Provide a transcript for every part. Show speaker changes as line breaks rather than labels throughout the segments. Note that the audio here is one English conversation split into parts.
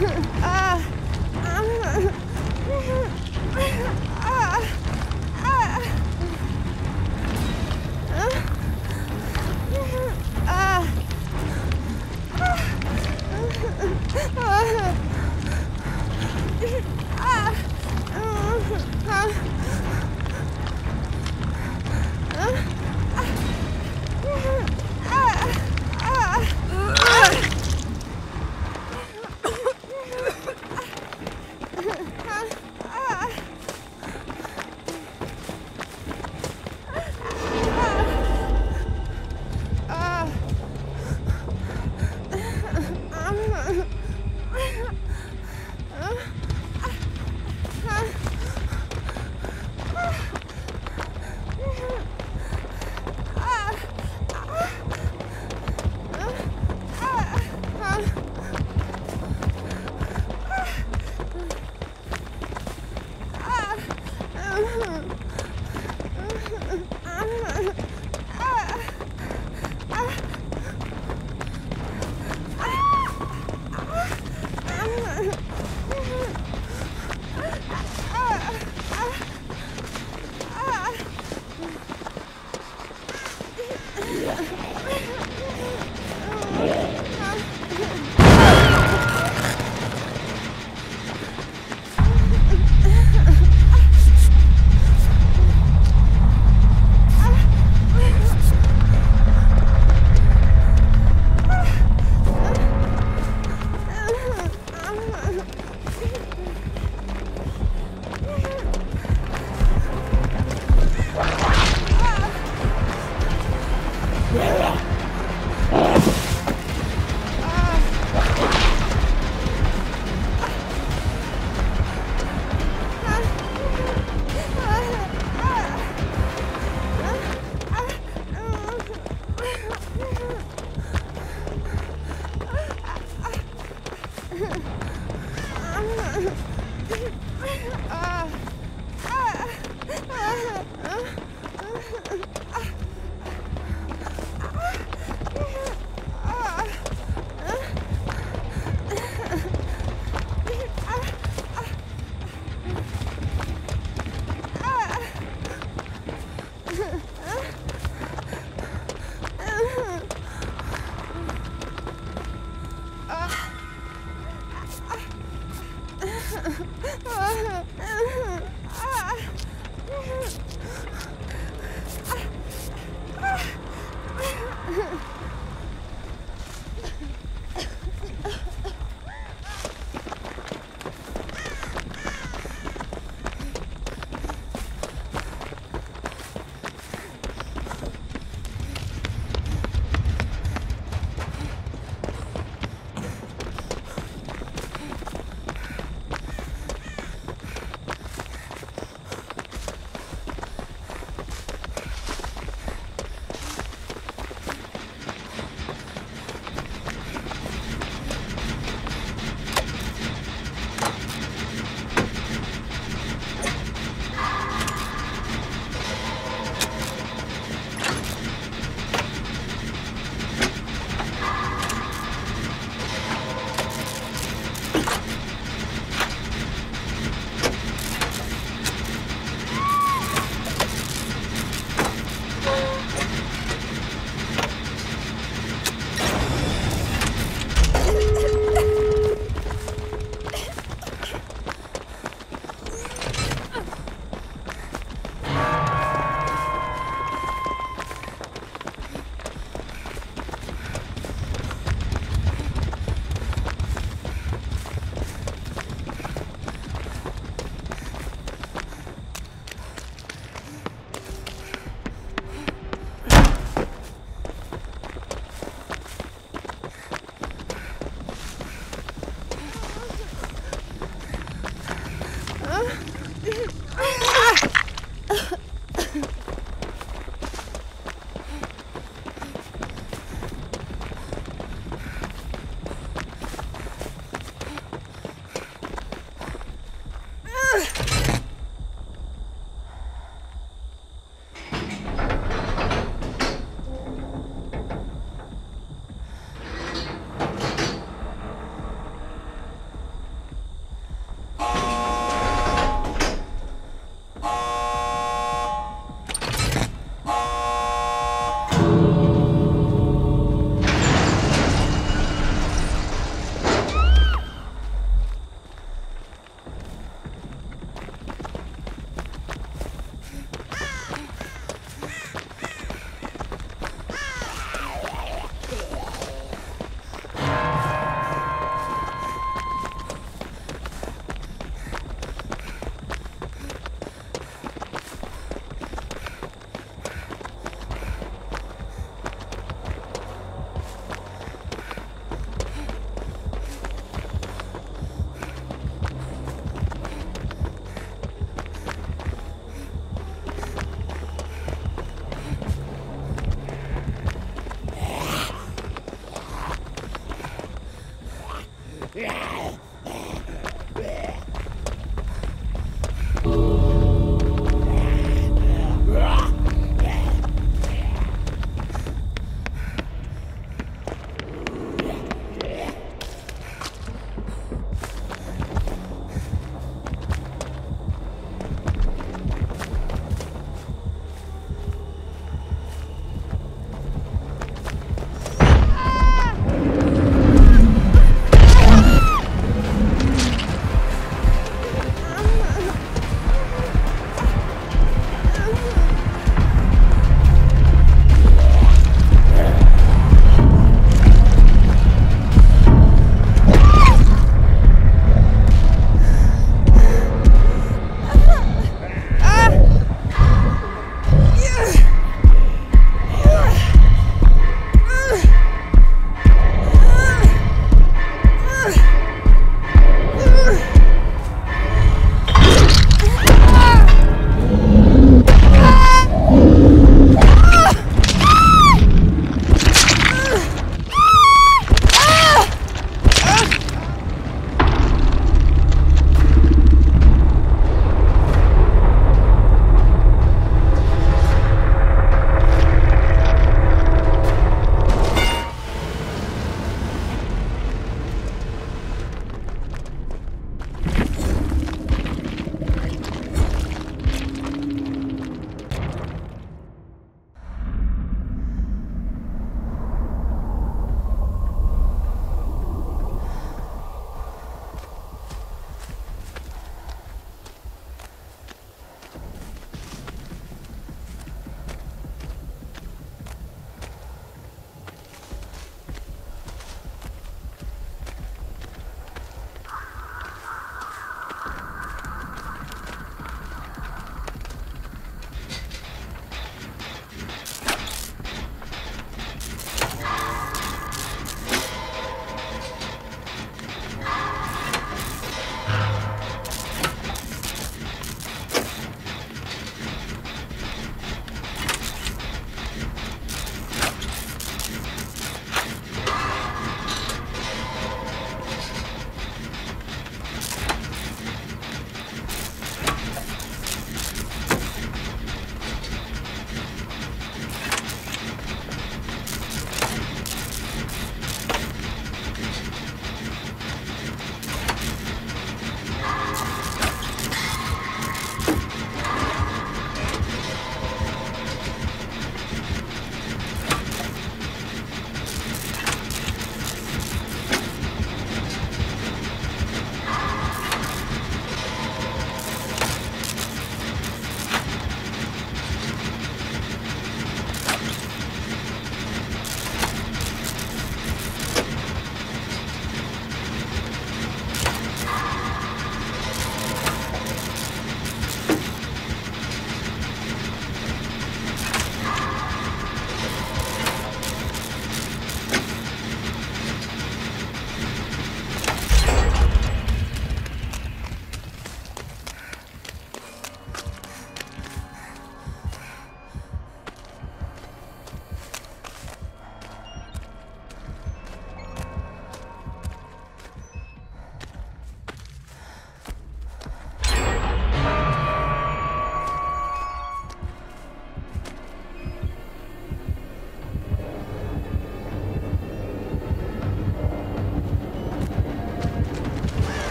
uh,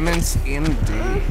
performance indeed.